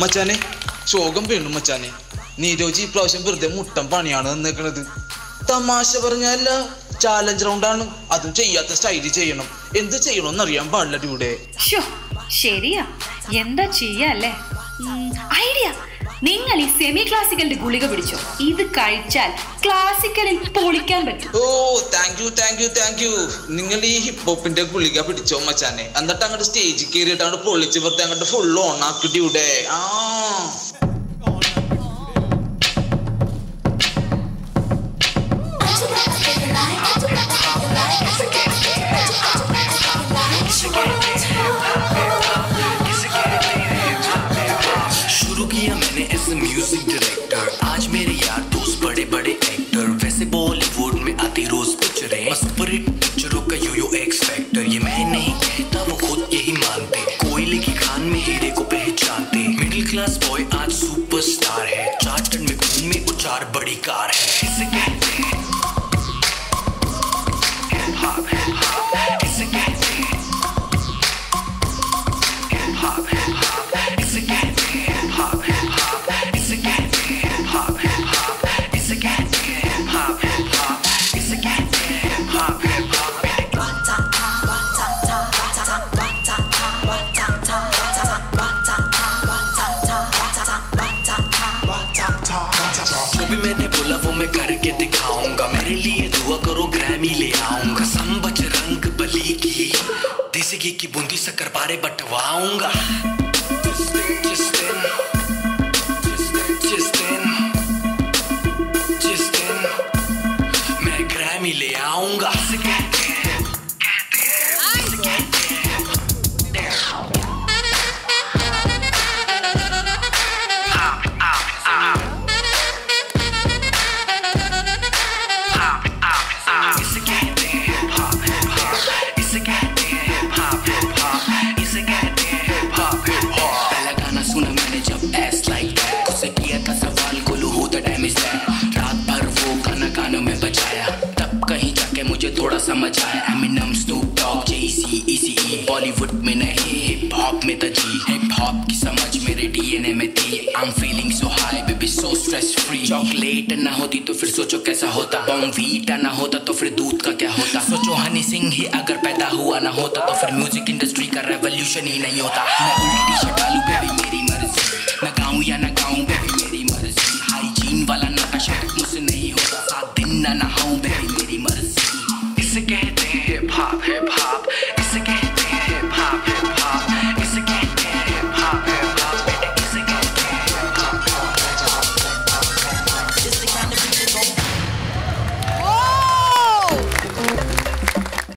മച്ചാനെ ശോകം വീണു മച്ചാനെ. നീരോജി ഇപ്രാവശ്യം വെറുതെ മുട്ടം പണിയാണ് നിന്നേക്കണത്. തമാശ പറഞ്ഞല്ല ചാലഞ്ച് റൗണ്ടാണ് അതും ചെയ്യാത്ത സ്റ്റൈലി ചെയ്യണം. എന്ത് ചെയ്യണമെന്ന് അറിയാൻ പാടില്ല ഡ്യൂടെ ശരിയാ. എന്താ ചെയ്യല്ലേ ഐഡിയ നിങ്ങൾ ഈ സെമി ക്ലാസിക്കലിന്റെ ഗുളിക പിടിച്ചോ? ഇത് കഴിച്ചാൽ ക്ലാസിക്കലിൽ പൊളിക്കാൻ പറ്റും. ഓ thank you thank you thank you നിങ്ങൾ ഈ ഹിപ്പോപ്പിന്റെ ഗുളിക പിടിച്ചോ മച്ചാനെ? എന്നിട്ട് അങ്ങോട്ട് സ്റ്റേജിൽ കയറിയിട്ട് അങ്ങോട്ട് പൊളിച്ച് വെറുതെ അങ്ങോട്ട് ഫുൾ ഓൺ ആക്കി ഡ്യൂടെ ആ. डायरेक्टर आज मेरे यार दोस्त, बड़े बड़े एक्टर वैसे बॉलीवुड में आती रोज पिक्चरें सुपर हिट पिक्चरों का यो यो एक्स फैक्टर ये मैं नहीं कहता, वो खुद यही मानते। कोयले की खान में हीरे को पहचानते। मिडिल क्लास बॉय आज सुपरस्टार है। चार्टर्ड में घूमे वो चार बड़ी कार है। इसे कहते मैं करके दिखाऊँगा। मेरे लिए दुआ करो ग्रैमी ले आऊँगा। संबच रंग बली की, देसी घी की बूंदी शक्कर पारे बटवाऊँगा ले आऊँगा। के मुझे थोड़ा समझ आया एमिनम जेसी इसी बॉलीवुड में नहीं हिप हॉप में तजी हिप हॉप की समझ मेरे डीएनए में थी। I am feeling so high baby so stress free chocolate ना होती तो फिर सोचो कैसा होता। बॉम्बीटा ना होता तो फिर दूध का क्या होता। सोचो हनी सिंह ही अगर पैदा हुआ ना होता तो फिर म्यूज़िक इंडस्ट्री का रेवोल्यूशन ही नहीं होता। मैं उल्टी शर्ट डालू बेबी मेरी मर्ज़ी। ना गाऊं या ना गाऊं बेबी मेरी मर्ज़ी। हाइजीन वाला नकाशा मुझसे तो नहीं होता। सात दिन ना नहाऊं